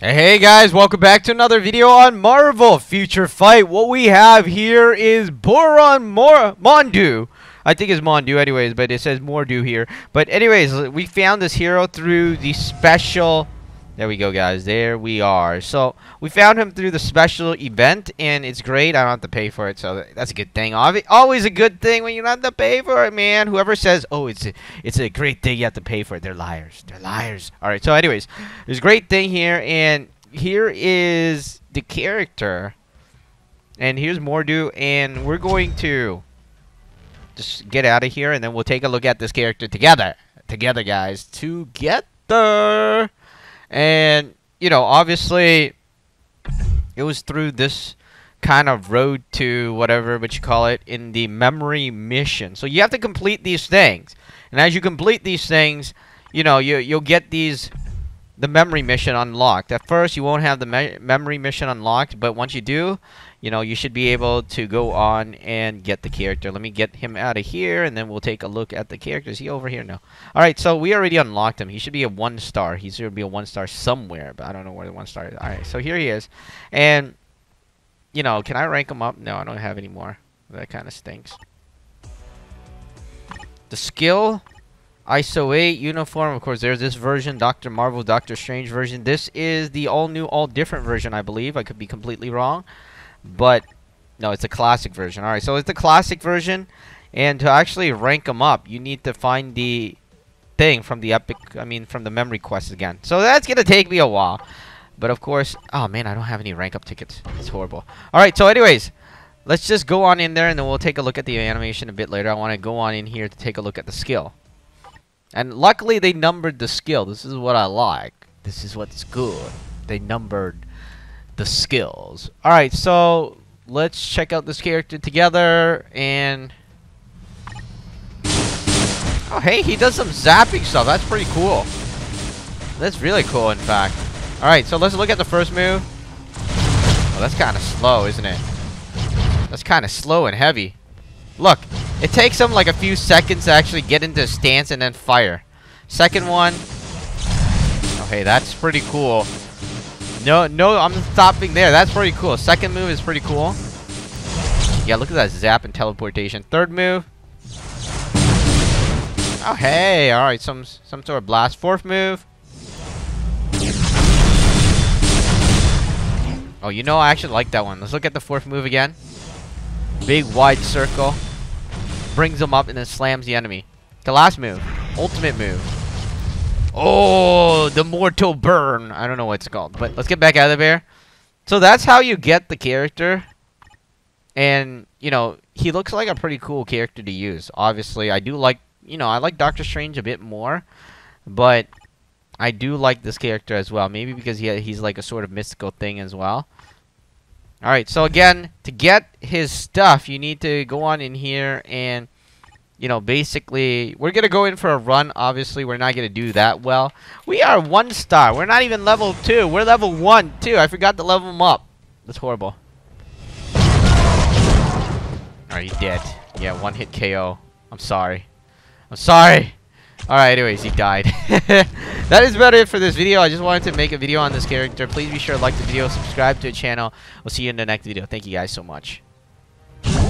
Hey guys, welcome back to another video on Marvel Future Fight. What we have here is Baron Mor Mondu. I think it's Mondu anyways, but it says Mordo here. But anyways, we found this hero through the special there we go, guys. There we are. So, we found him through the special event, and it's great. I don't have to pay for it, so that's a good thing. Always a good thing when you don't have to pay for it, man. Whoever says, oh, it's a, it's a great thing you have to pay for it, they're liars. They're liars. All right, so anyways, there's a great thing here, and here is the character. And here's Mordo, and we're going to just get out of here, and then we'll take a look at this character together. Together, guys. Together. And, you know, obviously, it was through this kind of road to whatever what you call it in the memory mission. So you have to complete these things. And as you complete these things, you know, you, you'll get these the memory mission unlocked. At first, you won't have the me memory mission unlocked, but once you do, you know, you should be able to go on and get the character. Let me get him out of here, and then we'll take a look at the character. Is he over here? No. All right, so we already unlocked him. He should be a one star. He should be a one star somewhere, but I don't know where the one star is. All right, so here he is. And, you know, can I rank him up? No, I don't have any more. That kind of stinks. The skill ISO 8 uniform. Of course, there's this version, Dr. Marvel, Doctor Strange version. This is the all new, all different version, I believe. I could be completely wrong. But, no, it's a classic version. Alright, so it's the classic version. And to actually rank them up, you need to find the thing from the epic, I mean, from the memory quest again. So that's going to take me a while. But of course, oh man, I don't have any rank up tickets. It's horrible. Alright, so anyways, let's just go on in there and then we'll take a look at the animation a bit later. I want to go on in here to take a look at the skill. And luckily they numbered the skill. This is what I like. This is what's good. They numbered the skills. Alright, so let's check out this character together and Oh hey, he does some zapping stuff. That's pretty cool. That's really cool in fact. Alright, so let's look at the first move. Oh, that's kind of slow, isn't it? That's kind of slow and heavy. Look, it takes him like a few seconds to actually get into stance and then fire. Second one. Okay, that's pretty cool. No, no, I'm stopping there. That's pretty cool. Second move is pretty cool. Yeah, look at that zap and teleportation. Third move. Oh, hey. All right, some some sort of blast. Fourth move. Oh, you know, I actually like that one. Let's look at the fourth move again. Big wide circle brings them up and then slams the enemy. The last move. Ultimate move. Oh, the mortal burn. I don't know what it's called. But let's get back out of there. So that's how you get the character. And, you know, he looks like a pretty cool character to use. Obviously, I do like, you know, I like Doctor Strange a bit more. But I do like this character as well. Maybe because he, he's like a sort of mystical thing as well. Alright, so again, to get his stuff, you need to go on in here and, you know, basically, we're going to go in for a run. Obviously, we're not going to do that well. We are one star. We're not even level two. We're level one, too. I forgot to level him up. That's horrible. Are you dead? Yeah, one hit KO. I'm sorry. I'm sorry. Alright, anyways, he died. that is about it for this video. I just wanted to make a video on this character. Please be sure to like the video, subscribe to the channel. We'll see you in the next video. Thank you guys so much.